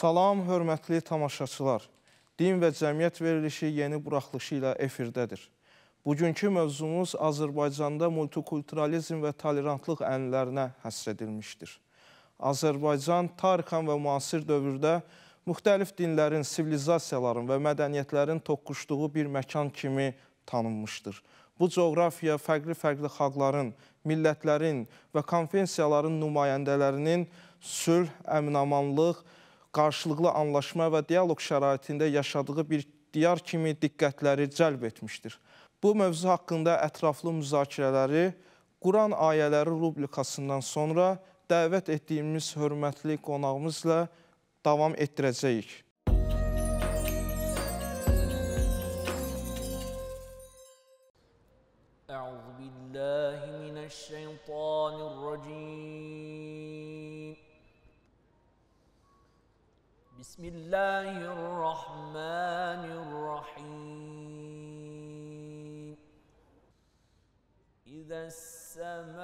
Salam, hörmətli tamaşaçılar. Din və cəmiyyət verilişi yeni buraxılışı ilə efirdədir. Bugünkü mövzumuz Azərbaycanda multikulturalizm və tolerantlıq ənillərinə həsr edilmişdir. Azərbaycan tarixən və müasir dövrdə müxtəlif dinlərin, sivilizasiyaların və mədəniyyətlərin toqquşduğu bir məkan kimi tanınmışdır. Bu coğrafiya fərqli-fərqli xalqların, millətlərin və konvensiyaların nümayəndələrinin sülh, əminamanlıq, qarşılıqlı anlaşma və dialoq şəraitində yaşadığı bir diyar kimi diqqətləri cəlb etmişdir. Bu mövzu haqqında ətraflı müzakirələri Quran ayələri rubrikasından sonra dəvət etdiyimiz hörmətli qonağımızla davam etdirəcəyik. Əuzu billahi minəşşeytanirrahim بسم الله الرحمن الرحيم. إذا السماء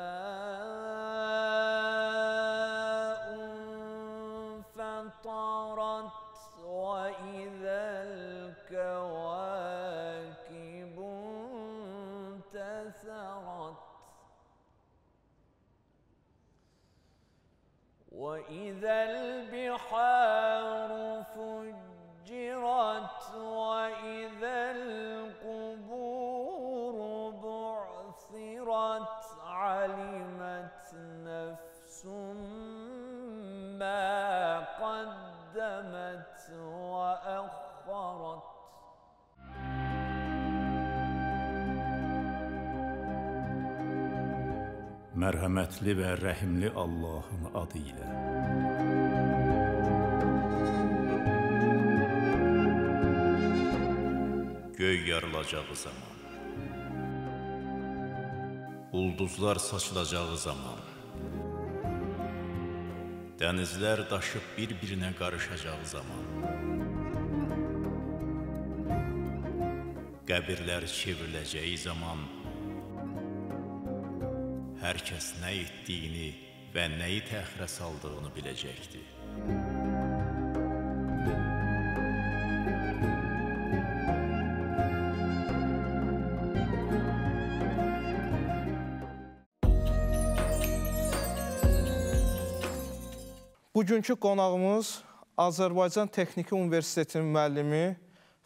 Mərhəmətli və rəhimli Allahın adı ilə. Göy yarılacağı zaman, ulduzlar saçılacağı zaman, dənizlər daşıb bir-birinə qarışacağı zaman, qəbirlər çevriləcəyi zaman, hər kəs nə etdiyini və nəyi təxirə saldığını biləcəkdir. Bugünkü qonağımız Azərbaycan Texniki Universitetinin müəllimi,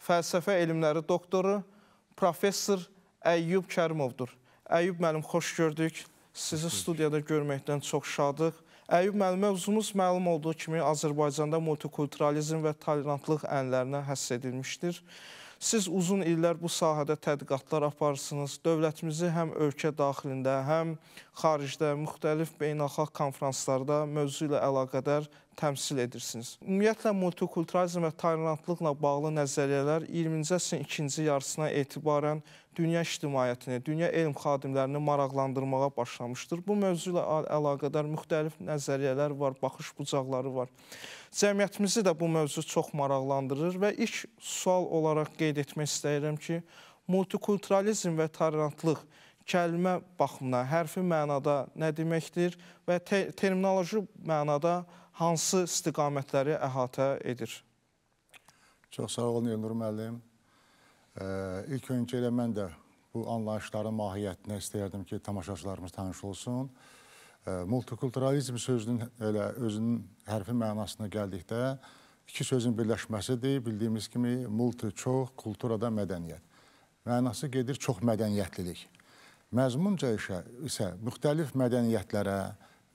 fəlsəfə elmləri doktoru, professor Əyyub Kərimovdur. Əyyub müəllim, xoş gördük. Sizi studiyada görməkdən çox şadıq. Əyyub müəllim, mövzumuz məlum olduğu kimi Azərbaycanda multikulturalizm və tolerantlıq ənlərinə həsr edilmişdir. Siz uzun illər bu sahədə tədqiqatlar aparırsınız. Dövlətimizi həm ölkə daxilində, həm xaricdə müxtəlif beynəlxalq konfranslarda mövzu ilə əlaqədar təmsil edirsiniz. Ümumiyyətlə multikulturalizm və tolerantlıqla bağlı nəzəriyyələr 20-ci əsrin ikinci yarısına etibarən dünya ictimaiyyətini, dünya elm xadimlərini maraqlandırmağa başlamışdır. Bu mövzu ilə əlaqədar müxtəlif nəzəriyyələr var, baxış bucaqları var. Cəmiyyətimizi də bu mövzu çox maraqlandırır və ilk sual olaraq qeyd etmək istəyirəm ki, multikulturalizm və tolerantlıq kəlmə baxımına, hərfi mənada nə deməkdir və te terminoloji mənada hansı istiqamətləri əhatə edir? Çox sağ olun Elnur müəllim. İlk öncə elə mən də bu anlayışların mahiyyətinə istəyərdim ki, tamaşaçılarımız tanış olsun. Multikulturalizm sözünün elə özünün hərfi mənasına gəldikdə iki sözün birləşməsidir. Bildiyimiz kimi multi çox, kulturada mədəniyyət. Mənası gedir çox mədəniyyətlilik. Məzmunca işə isə müxtəlif mədəniyyətlərə,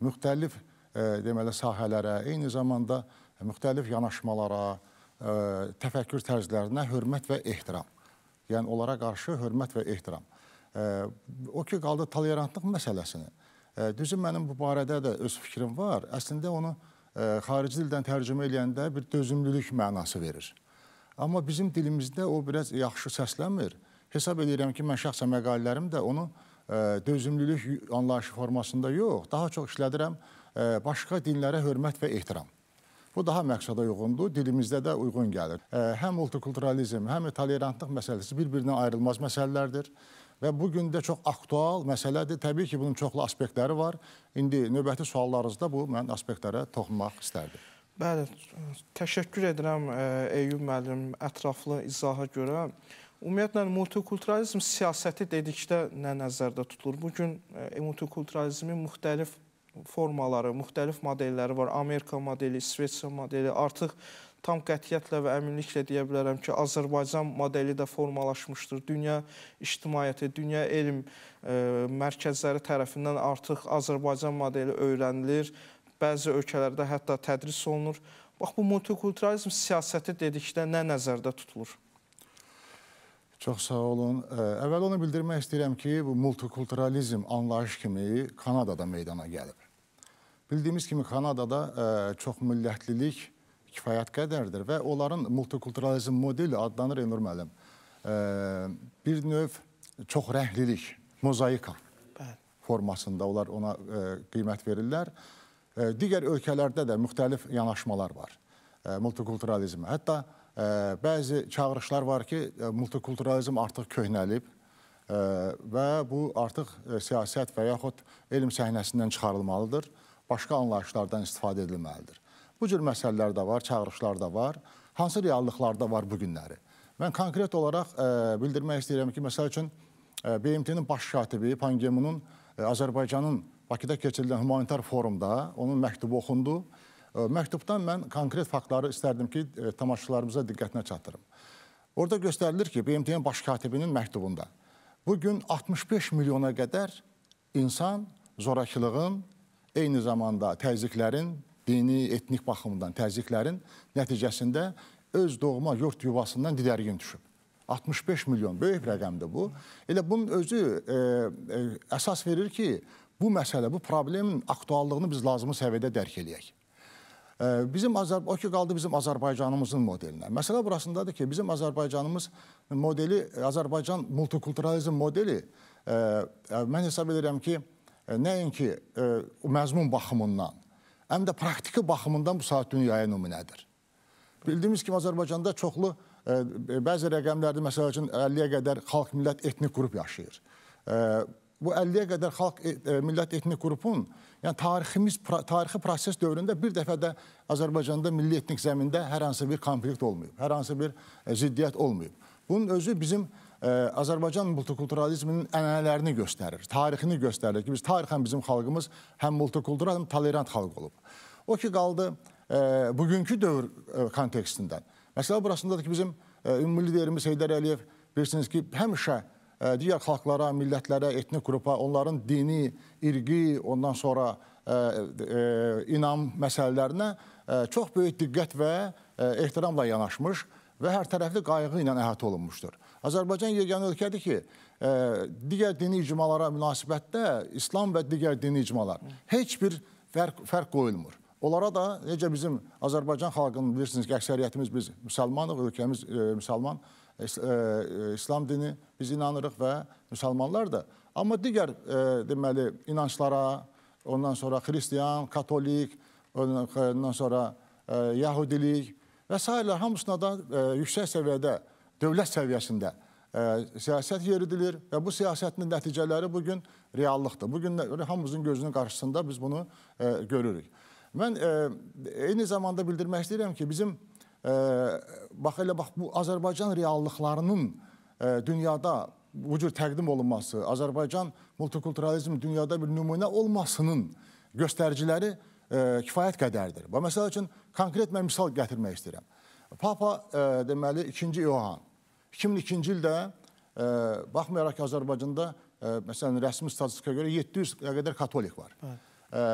müxtəlif e, deməli sahələrə, eyni zamanda müxtəlif yanaşmalara, e, təfəkkür tərzlərinə hörmət və ehtiram. Yəni onlara qarşı hörmət və ehtiram. O ki qaldı tolerantlıq məsələsini. Düzü mənim bu barədə də öz fikrim var. Əslində onu xarici dildən tərcümə eləyəndə bir dözümlülük mənası verir. Amma bizim dilimizdə o biraz yaxşı səslənmir. Hesab edirəm ki, mən şəxsən məqalələrimdə onu dözümlülük anlayışı formasında yox, daha çox işlədirəm başqa dinlərə hörmət və ehtiram. Bu daha məqsada uyğundur, dilimizdə də uyğun gəlir. Həm multikulturalizm, həm tolerantlıq məsələsi bir-birindən ayrılmaz məsələlərdir. Və bu gün də çox aktual məsələdir. Təbii ki, bunun çoxlu aspektləri var. İndi növbəti suallarınızda bu mən aspektlərə toxunmaq istərdim. Bəli, təşəkkür edirəm Eyyub müəllim ətraflı izaha görə. Ümumiyyətlə multikulturalizm siyasəti dedikdə nə nəzərdə tutulur? Bu gün multikulturalizmin müxtəlif formaları, müxtəlif modelləri var. Amerika modeli, İsveçrə modeli, artıq tam qətiyyətlə və əminliklə deyə bilərəm ki, Azərbaycan modeli də formalaşmışdır. Dünya ictimaiyyəti, dünya elm ə, mərkəzləri tərəfindən artıq Azərbaycan modeli öyrənilir. Bəzi ölkələrdə hətta tədris olunur. Bax bu multikulturalizm siyasəti dedikdə nə nəzərdə tutulur? Çox sağ olun. Ə, Əvvəl onu bildirmək istəyirəm ki, bu multikulturalizm anlayış kimi Kanadada meydana gəlib. Bildiyimiz kimi Kanadada ə, çox millətlilik kifayət qədərdir və onların multikulturalizm modeli adlanır Elnur müəllim. Ə, Bir növ çox rənglilik, mozaika formasında onlar ona ə, qiymət verirlər. Digər ölkələrdə də müxtəlif yanaşmalar var multikulturalizmə. Hətta bəzi çağırışlar var ki, multikulturalizm artıq köhnəlib və bu artıq siyasət və yaxud elm səhnəsindən çıxarılmalıdır. Başqa anlayışlardan istifadə edilməlidir. Bu cür məsələlər də var, çağırışlar da var. Hansı reallıqlarda var bu günləri? Mən konkret olaraq ə, bildirmək istəyirəm ki, məsəl üçün ə, BMT-nin baş katibi Pan Ki-munun ə, Azərbaycanın Bakıda keçirilən humanitar forumda onun məktubu oxundu. Məktubdan mən konkret faktları istərdim ki, tamaşaçılarımıza diqqətinə çatdırım. Orada göstərilir ki, BMT-nin baş katibinin məktubunda bu gün 65 milyona qədər insan zorakılığın, eyni zamanda təzyiqlərin, dini, etnik baxımından təzyiqlərin nəticəsində öz doğma yurt yuvasından didərgin düşüb. 65 milyon böyük rəqəmdir bu. Elə bunun özü e, e, əsas verir ki, bu məsələ, bu problemin aktuallığını biz lazımi səviyyədə dərk eləyək. E, Bizim Azər o ki qaldı bizim Azərbaycanımızın modelinə. Məsələ burasındadır ki, bizim Azərbaycanımız modeli, Azərbaycan multikulturalizm modeli e, e, mən hesab edirəm ki, nəinki e, məzmun baxımından, həm də praktiki baxımından bu saat dünyaya nümunədir. Bildiyimiz kimi Azərbaycanda çoxlu e, bəzi rəqəmlərdə məsəl üçün 50-yə qədər xalq, millət, etnik qrup yaşayır. E, Bu 50-yə qədər xalq, e, e, millət, etnik qrupun, yəni tariximiz, tarixi proses dövründə bir dəfə də Azərbaycanda milli etnik zəmində hər hansı bir konflikt olmayıb, hər hansı bir e, ziddiyyət olmayıb. Bunun özü bizim e, Azərbaycan multikulturalizminin ənənələrini göstərir, tarixini göstərir ki, biz tarixən bizim xalqımız həm multikultural, həm tolerant xalq olub. O ki qaldı e, bugünkü dövr e, kontekstindən. Məsələ burasındadır ki, bizim e, ümumi liderimiz Heydər Əliyev bilirsiniz ki, həmişə digər xalqlara, millətlərə, etnik qrupa, onların dini, irqi, ondan sonra inam məsələlərinə çox böyük diqqət və ehtiramla yanaşmış və hər tərəfli qayğı ilə əhatə olunmuşdur. Azərbaycan yeganə ölkədir ki, e, digər dini icmalara münasibətdə İslam və digər dini icmalar heç bir fərq, fərq qoyulmur. Onlara da necə bizim Azərbaycan xalqının bilirsiniz ki, əksəriyyətimiz biz müsəlmanıq, ölkəmiz e, müsəlman, e, İslam dini biz inanırıq və müsəlmanlar da. Amma digər e, deməli inanclara, ondan sonra xristian, katolik, ondan sonra e, yahudilik və s. hamısına da e, yüksək səviyyədə, dövlət səviyyəsində e, siyasət yeridilir və bu siyasətin nəticələri bu gün reallıqdır. Bu gün hamımızın gözünün qarşısında biz bunu e, görürük. Mən e, eyni zamanda bildirmək istəyirəm ki, bizim e, bax elə bax bu Azərbaycan reallıqlarının e, dünyada bu cür təqdim olunması, Azərbaycan multikulturalizm dünyada bir nümunə olmasının göstəriciləri e, kifayət qədərdir. Və məsəl üçün konkret mən misal gətirmək istəyirəm. Papa e, deməli 2-ci İohan 2002-ci ildə e, baxmayaraq ki, Azərbaycanda e, məsələn rəsmi statistikaya görə 700-ə qədər katolik var. E,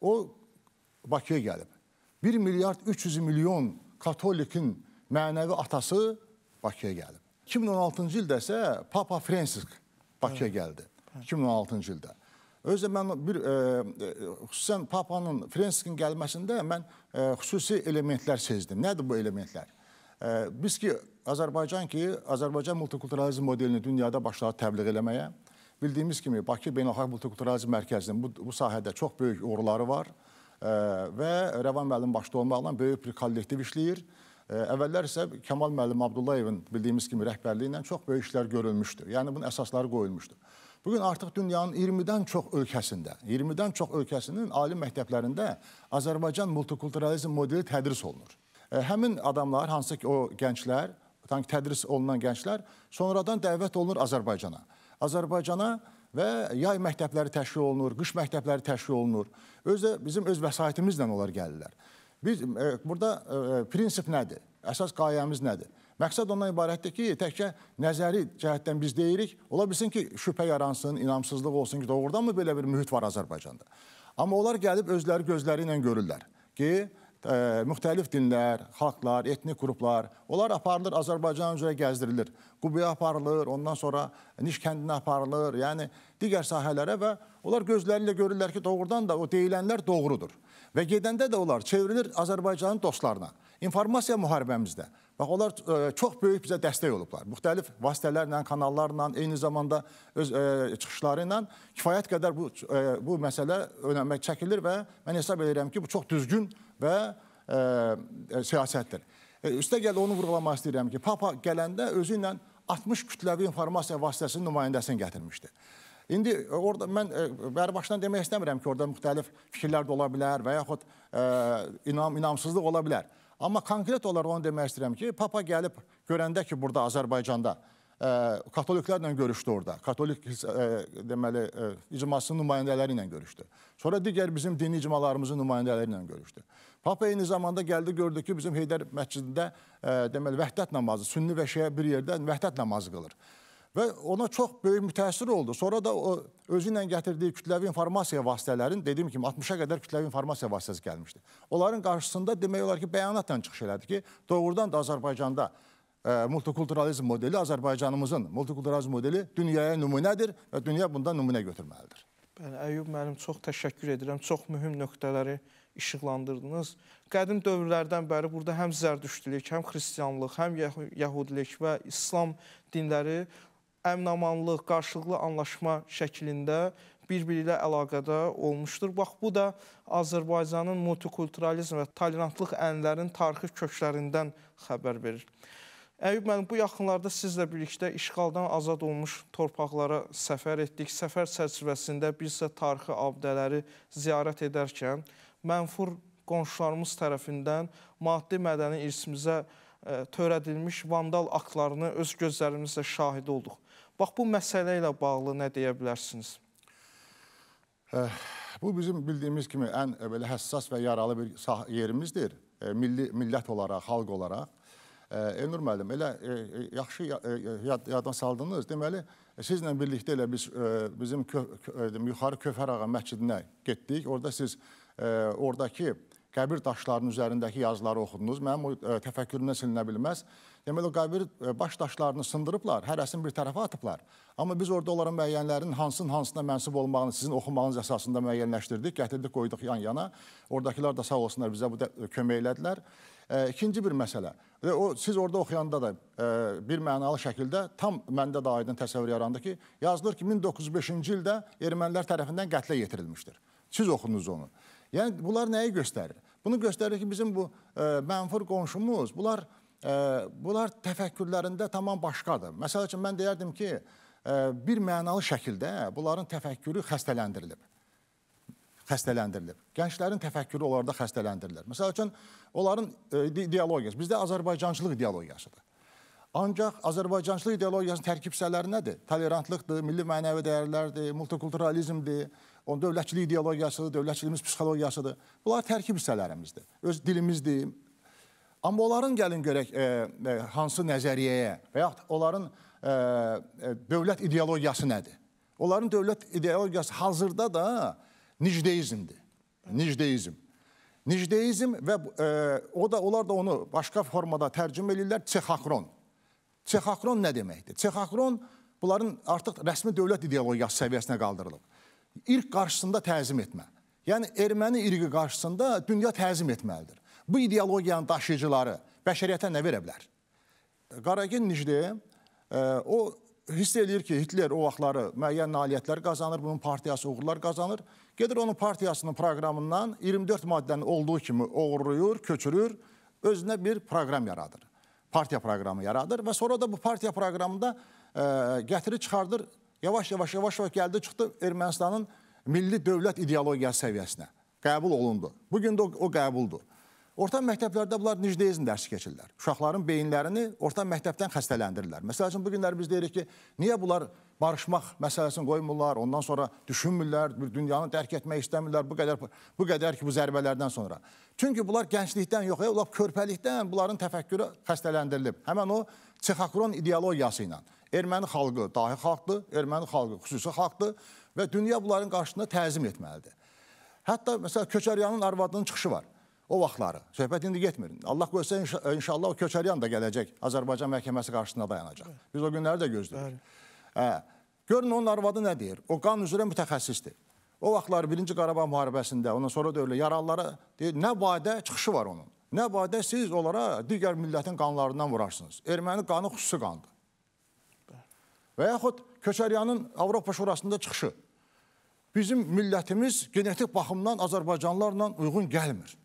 o Bakıya gəlib. 1 milyard 300 milyon katolikin mənəvi atası Bakıya gəlib. 2016-cı ildə isə Papa Fransisk Bakıya gəldi. 2016-cı ildə. Özdə mən bir e, xüsusən Papanın Fransiskin gəlməsində mən e, xüsusi elementlər sezdim. Nədir bu elementlər? Biz ki Azərbaycan ki Azərbaycan multikulturalizm modelini dünyada başladı təbliğ eləməyə. Bildiyimiz kimi Bakı Beynəlxalq Multikulturalizm Mərkəzinin bu, bu sahədə çox böyük uğurları var və Rəvan müəllim başda olmaqla böyük bir kollektiv işləyir. Əvvəllər isə Kamal müəllim Abdullayevin bildiyimiz kimi rəhbərliyi ilə çox böyük işlər görülmüşdü. Yəni bunun əsasları qoyulmuşdu. Bu gün artıq dünyanın 20-dən çox ölkəsində, 20-dən çox ölkəsinin ali məktəblərində Azərbaycan multikulturalizm modeli tədris olunur. E, həmin adamlar, hansı ki o gənclər, sanki tədris olunan gənclər sonradan dəvət olunur Azərbaycana. Azərbaycana və yay məktəbləri təşkil olunur, qış məktəbləri təşkil olunur. Özü bizim öz vəsaitimizlə onlar gəlirlər. Biz e, burada e, prinsip nədir? Əsas qayəmiz nədir? Məqsəd ondan ibarətdir ki, təkcə nəzəri cəhətdən biz deyirik, ola bilsin ki, şübhə yaransın, inamsızlıq olsun ki, doğrudanmı belə bir mühit var Azərbaycanda? Amma onlar gəlib özləri gözləri ilə görürlər ki, müxtəlif dinlər, xalqlar, etnik qruplar, onlar aparılır Azərbaycan üzrə gəzdirilir. Qubiyə aparılır, ondan sonra Niş kəndinə aparılır, yəni digər sahələrə və onlar gözləri ilə görürlər ki, doğrudan da o deyilənlər doğrudur. Və gedəndə də onlar çevrilir Azərbaycanın dostlarına. İnformasiya müharibəmizdə. Bax, onlar ə, çox böyük bizə dəstək olublar. Müxtəlif vasitələrlə, kanallarla, eyni zamanda öz ə, çıxışları ilə kifayət qədər bu, ə, bu məsələ önəmə çəkilir və mən hesab edirəm ki, bu çox düzgün və ə, siyasətdir. E, üstə gəl onu vurğulamaq istəyirəm ki, Papa gələndə özü ilə 60 kütləvi informasiya vasitəsinin nümayəndəsini gətirmişdi. İndi orada mən bəri başdan demək istəmirəm ki, orada müxtəlif fikirlər də ola bilər və yaxud ə, inam, inamsızlıq ola bilər. Amma konkret olaraq onu demək istəyirəm ki, Papa gəlib görəndə ki, burada Azərbaycanda ə, katoliklərlə görüşdü orada. Katolik ə, deməli ə, icmasının nümayəndələri ilə görüşdü. Sonra digər bizim dini icmalarımızın nümayəndələri ilə görüşdü. Papa eyni zamanda gəldi gördü ki, bizim Heydər məscidində ə, deməli vəhdət namazı, sünni və şiə bir yerdə vəhdət namazı qılır. Və ona çox böyük mütəəssir oldu. Sonra da o özü ilə gətirdiyi kütləvi informasiya vasitələrin, dediyim kimi 60-a qədər kütləvi informasiya vasitəsi gəlmişdi. Onların qarşısında demək olar ki, bəyanatla çıxış elədi ki, doğrudan da Azərbaycanda ə, multikulturalizm modeli Azərbaycanımızın multikulturalizm modeli dünyaya nümunədir və dünya bundan nümunə götürməlidir. Bəli, Əyyub müəllim, çox təşəkkür edirəm. Çox mühüm nöqtələri işıqlandırdınız. Qədim dövrlərdən bəri burada həm zərdüştülük, həm xristianlıq, həm yəhudilik və İslam dinləri əminamanlıq, qarşılıqlı anlaşma şəklində bir-biri ilə əlaqədə olmuşdur. Bax, bu da Azərbaycanın multikulturalizm və tolerantlıq ənlərinin tarixi köklərindən xəbər verir. Əyyub müəllim, bu yaxınlarda sizlə birlikdə işğaldan azad olmuş torpaqlara səfər etdik. Səfər çərçivəsində biz isə tarixi abidələri ziyarət edərkən mənfur qonşularımız tərəfindən maddi mədəni irsimizə ə, törədilmiş vandal aktlarını öz gözlərimizlə şahid olduq. Bax, bu məsələ ilə bağlı nə deyə bilərsiniz? Bu bizim bildiyimiz kimi ən e, belə həssas və yaralı bir yerimizdir. E, milli millət olaraq, xalq olaraq. E, Elnur müəllim, elə yaxşı yad, yaddan saldınız. Deməli, sizlə birlikdə elə biz bizim yuxarı Köfər ağa məscidinə getdik. Orada siz oradakı qəbir daşlarının üzərindəki yazıları oxudunuz. Mənim o təfəkkürümdən silinə bilməz. Deməli, o qəbir e, baş daşlarını sındırıblar, hərəsini bir tərəfə atıblar. Amma biz orada onların müəyyənlərinin hansının hansına mənsub olmağını sizin oxumağınız əsasında müəyyənləşdirdik, gətirdik, qoyduq yan-yana. Oradakılar da sağ olsunlar bizə bu kömək elədilər. E, ikinci bir məsələ. Və o siz orada oxuyanda da e, bir mənalı şəkildə tam məndə də aydın təsəvvür yarandı ki, yazılır ki, 1905-ci ildə ermənilər tərəfindən qətlə yetirilmişdir. Siz oxudunuz onu. Yəni bunlar nəyi göstərir? Bunu göstərir ki, bizim bu e, mənfur qonşumuz, bunlar bunlar təfəkkürlərində tamam başqadır. Məsəl üçün mən deyərdim ki, bir mənalı şəkildə bunların təfəkkürü xəstələndirilib. Xəstələndirilib. Gənclərin təfəkkürü onlarda xəstələndirilir. Məsəl üçün onların ideologiyası bizdə Azərbaycançılıq ideologiyasıdır. Ancaq Azərbaycançılıq ideologiyasının tərkib hissələri nədir? Tolerantlıqdır, milli mənəvi dəyərlərdir, multikulturalizmdir, onun dövlətçilik ideologiyasıdır, dövlətçiliyimiz psixologiyasıdır. Bunlar tərkib hissələrimizdir. Öz dilimizdir, Amma onların gəlin görək e, e, hansı nəzəriyyəyə və yaxud onların e, e, dövlət ideologiyası nədir? Onların dövlət ideologiyası hazırda da nicdeizmdir. Nicdeizm. Nicdeizm və e, o da onlar da onu başqa formada tərcümə edirlər çexakron. Çexakron nə deməkdir? Çexakron bunların artıq rəsmi dövlət ideologiyası səviyyəsinə qaldırılıb. İrq qarşısında təzim etmə. Yəni erməni irqi qarşısında dünya təzim etməlidir bu ideologiyanın daşıyıcıları bəşəriyyətə nə verə bilər? Qaragin Nicdi e, o hiss eləyir ki, Hitler o vaxtları müəyyən nailiyyətlər qazanır, bunun partiyası uğurlar qazanır. Gedir onun partiyasının proqramından 24 maddənin olduğu kimi oğurlayır, köçürür, özünə bir proqram yaradır. Partiya proqramı yaradır və sonra da bu partiya proqramında ə, e, gətirir, çıxardır Yavaş-yavaş, yavaş-yavaş gəldi, çıxdı Ermənistanın milli dövlət ideologiyası səviyyəsinə. Qəbul olundu. Bu gün də o, o qəbuldur. Orta məktəblərdə bunlar nijdeizm dərsi keçirlər. Uşaqların beyinlərini orta məktəbdən xəstələndirirlər. Məsəl üçün, bu günlər biz deyirik ki, niyə bunlar barışmaq məsələsini qoymurlar, ondan sonra düşünmürlər, dünyanı dərk etmək istəmirlər bu qədər, bu qədər ki, bu zərbələrdən sonra. Çünki bunlar gənclikdən yox, onlar körpəlikdən bunların təfəkkürü xəstələndirilib. Həmən o Çexakron ideologiyası ilə. Erməni xalqı dahi xalqdır, erməni xalqı xüsusi xalqdır və dünya bunların qarşısında təzim etməlidir. Hətta məsələn Köçəryanın arvadının çıxışı var. O vaxtları. Söhbət indi getmir. Allah qoysa inşa inşallah o Köçəryan da gələcək. Azərbaycan məhkəməsi qarşısında dayanacaq. Biz o günləri də gözləyirik. Hə. Görün onun arvadı nə deyir? O qan üzrə mütəxəssisdir. O vaxtlar 1-ci Qarabağ müharibəsində, ondan sonra da elə yaralılara deyir, nə badə çıxışı var onun. Nə badə siz onlara digər millətin qanlarından vurarsınız. Erməni qanı xüsusi qandır. Və yaxud Köçəryanın Avropa Şurasında çıxışı. Bizim millətimiz genetik baxımdan Azərbaycanlılarla uyğun gəlmir.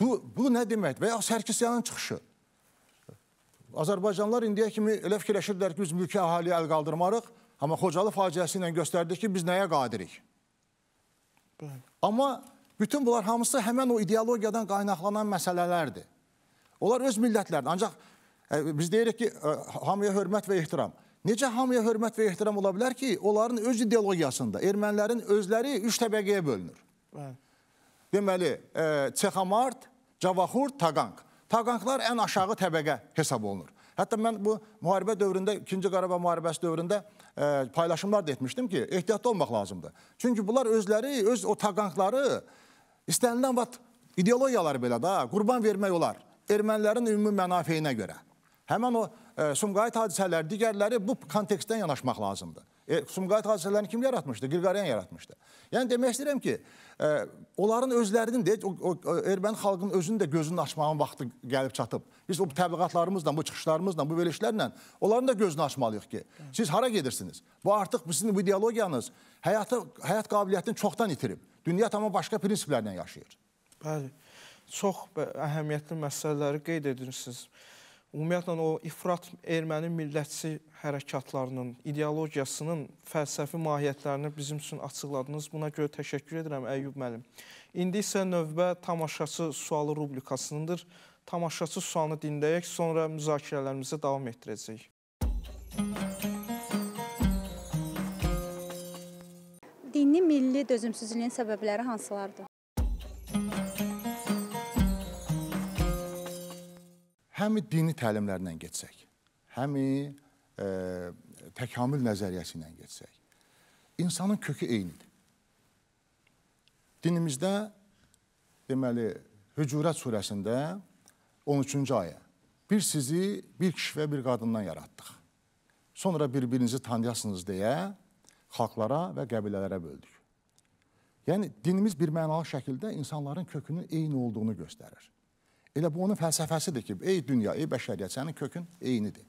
Bu, bu nə deməkdir? Və ya Sərkisyanın çıxışı. Azərbaycanlılar indiyə kimi elə fikirləşirlər ki, biz mülki əhaliyə əl qaldırmarıq, amma Xocalı faciəsi ilə göstərdi ki, biz nəyə qadirik? Bəli. Amma bütün bunlar hamısı həmən o ideologiyadan qaynaqlanan məsələlərdir. Onlar öz millətlərdir. Ancaq biz deyirik ki, ə, hamıya hörmət və ehtiram. Necə hamıya hörmət və ehtiram ola bilər ki, onların öz ideologiyasında ermənilərin özləri üç təbəqəyə bölünür. Bəli. Deməli, Çexamart, Cavaxur, Taqanq. Taqanqlar ən aşağı təbəqə hesab olunur. Hətta mən bu müharibə dövründə, 2-ci Qarabağ müharibəsi dövründə e, paylaşımlar da etmişdim ki, ehtiyatlı olmaq lazımdır. Çünki bunlar özləri, öz o taqanqları istənilən vaxt ideologiyaları belə da qurban vermək olar. Ermənilərin ümumi mənafeyinə görə. Həmən o e, Sumqayıt hadisələri, digərləri bu kontekstdən yanaşmaq lazımdır. E, Sumqayıt hadisələrini kim yaratmışdı? Qırqaryan yaratmışdı. Yəni demək istəyirəm ki, e, onların özlərinin də, o, o, o erməni xalqının özünün də gözünü açmağın vaxtı gəlib çatıb. Biz o təbliğatlarımızla, bu çıxışlarımızla, bu verilişlərlə onların da gözünü açmalıyıq ki, siz hara gedirsiniz? Bu artıq sizin bu ideologiyanız həyata, həyat qabiliyyətini çoxdan itirib. Dünya tamam başqa prinsiplərlə yaşayır. Bəli. Çox əhəmiyyətli məsələləri qeyd edirsiniz. Ümumiyyətlə o ifrat erməni millətçi hərəkatlarının, ideologiyasının fəlsəfi mahiyyətlərini bizim üçün açıqladınız. Buna görə təşəkkür edirəm Əyyub müəllim. İndi isə növbə tamaşaçı sualı rubrikasınındır. Tamaşaçı sualını dinləyək, sonra müzakirələrimizi davam etdirəcəyik. Dini milli dözümsüzlüyün səbəbləri hansılardır? Həmi dini təlimlərlə getsək, həmi e, təkamül nəzəriyyəsi ilə getsək, insanın kökü eynidir. Dinimizdə deməli Hücurət surəsində 13-cü ayə bir sizi bir kişi və bir qadından yaratdıq. Sonra bir-birinizi tanıyasınız deyə xalqlara və qəbilələrə böldük. Yəni dinimiz bir mənalı şəkildə insanların kökünün eyni olduğunu göstərir. Elə bu onun fəlsəfəsidir ki, ey dünya, ey bəşəriyyət, sənin kökün eynidir.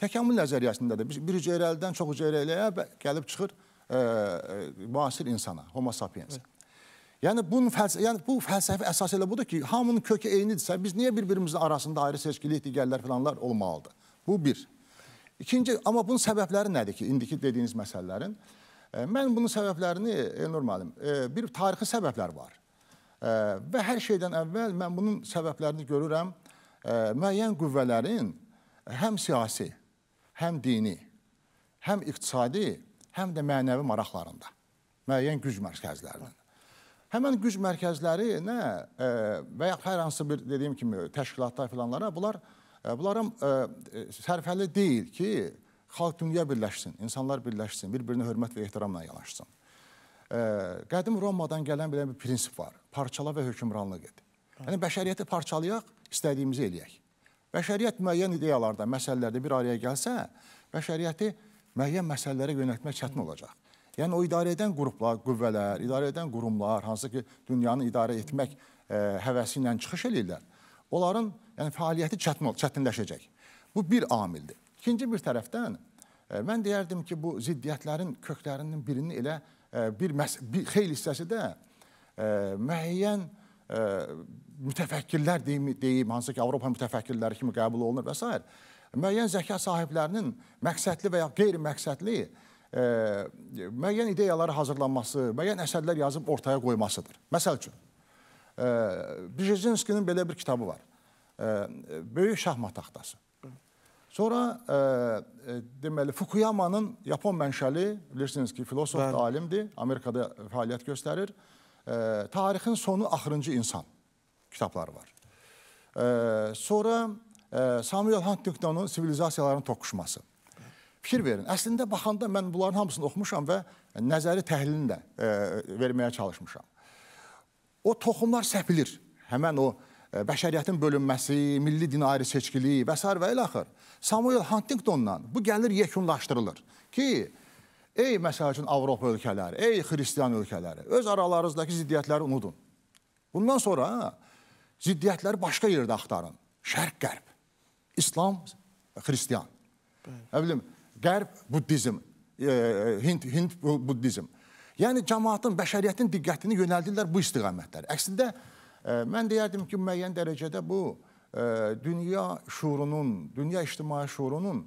Təkamül nəzəriyyəsində də bir cəyrəlidən çox cəyrəliyə gəlib çıxır ə, e, ə, e, müasir insana, homo sapiens. Evet. Yəni bunun fəlsəfi, yəni bu fəlsəfi əsas elə budur ki, hamının kökü eynidirsə, biz niyə bir-birimizin arasında ayrı seçkilik, digərlər filanlar olmalıdır? Bu bir. İkinci, amma bunun səbəbləri nədir ki, indiki dediyiniz məsələlərin? E, mən bunun səbəblərini, Elnur müəllim, bir tarixi səbəblər var. Və hər şeydən əvvəl mən bunun səbəblərini görürəm müəyyən qüvvələrin həm siyasi, həm dini, həm iqtisadi, həm də mənəvi maraqlarında. Müəyyən güc mərkəzlərinin. Həmən güc mərkəzləri nə və ya hər hansı bir dediyim kimi təşkilatlar filanlara bunlar bunların sərfəli deyil ki, xalq dünya birləşsin, insanlar birləşsin, bir-birinə hörmət və ehtiramla yanaşsın. Qədim Romadan gələn belə bir prinsip var. Parçala və hökmranlıq et. Yəni bəşəriyyəti parçalayaq, istədiyimizi eləyək. Bəşəriyyət müəyyən ideyalarda, məsələlərdə bir araya gəlsə, bəşəriyyəti müəyyən məsələlərə yönəltmək çətin olacaq. Yəni o idarə edən qruplar, qüvvələr, idarə edən qurumlar, hansı ki dünyanı idarə etmək ə, həvəsi ilə çıxış eləyirlər. Onların yəni fəaliyyəti çətin çətinləşəcək. Bu bir amildir. İkinci bir tərəfdən ə, mən deyərdim ki, bu ziddiyyətlərin köklərinin birini elə bir, bir xeyli hissəsi də ə, müəyyən ə, mütəfəkkirlər deyim, deyim, hansı ki Avropa mütəfəkkirləri kimi qəbul olunur və s. müəyyən zəka sahiblərinin məqsədli və ya qeyri-məqsədli e, müəyyən ideyaları hazırlanması, müəyyən əsərlər yazıb ortaya qoymasıdır. Məsəl üçün, e, Brzezinskinin belə bir kitabı var. E, Böyük şahmat taxtası. Sonra e, e, deməli Fukuyamanın Yapon mənşəli, bilirsiniz ki, filosofdur, Bəli. alimdir, Amerikada fəaliyyət göstərir. E, Tarixin sonu axırıncı insan kitabları var. E, sonra e, Samuel Huntingtonun sivilizasiyaların toqquşması. Fikir verin. Əslində baxanda mən bunların hamısını oxumuşam və nəzəri təhlilini də e, verməyə çalışmışam. O toxumlar səpilir. Həmən o e, bəşəriyyətin bölünməsi, milli din ayrı seçkiliyi və s. və ilə axır. Samuel Huntingtondan bu gəlir yekunlaşdırılır ki, ey məsəl üçün Avropa ölkələri, ey xristian ölkələri, öz aralarınızdakı ziddiyyətləri unudun. Bundan sonra ziddiyyətləri başqa yerdə axtarın. Şərq-qərb, İslam, xristian. Nə bilim, qərb buddizm, e, Hind Hind bu- buddizm. Yəni cəmaatın, bəşəriyyətin diqqətini yönəldirlər bu istiqamətlərə. Əslində e, mən deyərdim ki, müəyyən dərəcədə bu e, dünya şuurunun, dünya ictimai şuurunun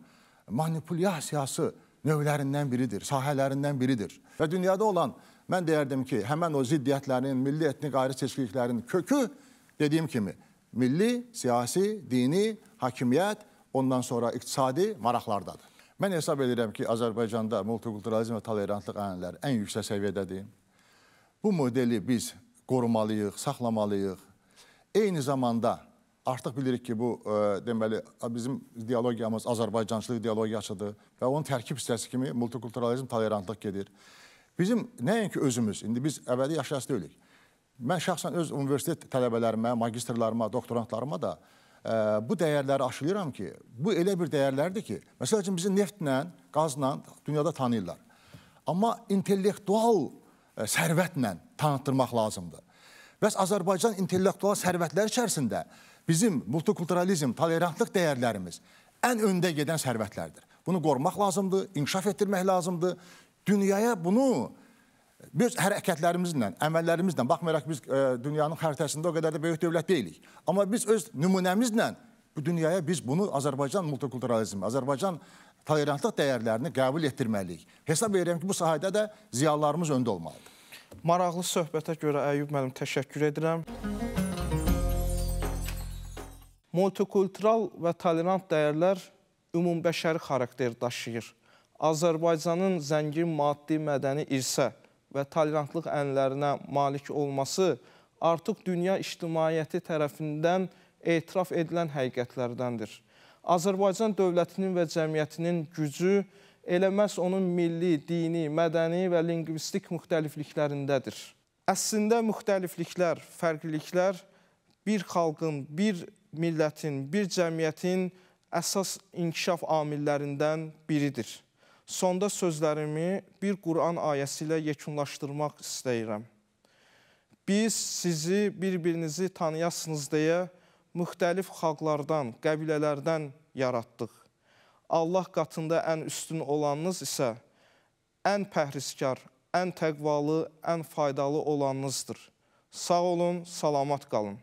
manipulyasiyası növlərindən biridir, sahələrindən biridir. Və dünyada olan mən deyərdim ki, həmən o ziddiyyətlərin, milli etnik ayrı seçkiliklərin kökü dediyim kimi milli, siyasi, dini, hakimiyyət, ondan sonra iqtisadi maraqlardadır. Mən hesab edirəm ki, Azərbaycanda multikulturalizm və tolerantlıq ənənələri ən yüksək səviyyədədir. Bu modeli biz qorumalıyıq, saxlamalıyıq. Eyni zamanda artıq bilirik ki, bu e, deməli bizim ideologiyamız Azərbaycançılıq ideologiyasıdır və onun tərkib hissəsi kimi multikulturalizm, tolerantlıq gedir. Bizim nəinki özümüz, indi biz əbədi yaşayası deyilik. Mən şəxsən öz universitet tələbələrimə, magistrlarıma, doktorantlarıma da ə, bu dəyərləri aşılayıram ki, bu elə bir dəyərlərdir ki, məsəl üçün bizi neftlə, qazla dünyada tanıyırlar. Amma intellektual ə, sərvətlə tanıtdırmaq lazımdır. Bəs Azərbaycan intellektual sərvətlər içərisində bizim multikulturalizm, tolerantlıq dəyərlərimiz ən öndə gedən sərvətlərdir. Bunu qorumaq lazımdır, inkişaf etdirmək lazımdır. Dünyaya bunu biz hərəkətlərimizlə, əməllərimizlə, baxmayaraq biz e, dünyanın xəritəsində o qədər də böyük dövlət deyilik. Amma biz öz nümunəmizlə bu dünyaya biz bunu Azərbaycan multikulturalizmi, Azərbaycan tolerantlıq dəyərlərini qəbul etdirməliyik. Hesab edirəm ki, bu sahədə də ziyalılarımız öndə olmalıdır. Maraqlı söhbətə görə Əyyub müəllim təşəkkür edirəm. Multikultural və tolerant dəyərlər ümumbəşəri xarakter daşıyır. Azərbaycanın zəngin maddi mədəni irsə və tolerantlıq ənənələrinə malik olması artıq dünya ictimaiyyəti tərəfindən etiraf edilən həqiqətlərdəndir. Azərbaycan dövlətinin və cəmiyyətinin gücü elə məhz onun milli, dini, mədəni və lingvistik müxtəlifliklərindədir. Əslində müxtəlifliklər, fərqliliklər bir xalqın, bir millətin, bir cəmiyyətin əsas inkişaf amillərindən biridir. Sonda sözlərimi bir Quran ayəsi ilə yekunlaşdırmaq istəyirəm. Biz sizi bir-birinizi tanıyasınız deyə müxtəlif xalqlardan, qəbilələrdən yaratdıq. Allah qatında ən üstün olanınız isə ən pəhrizkar, ən təqvalı, ən faydalı olanınızdır. Sağ olun, salamat qalın.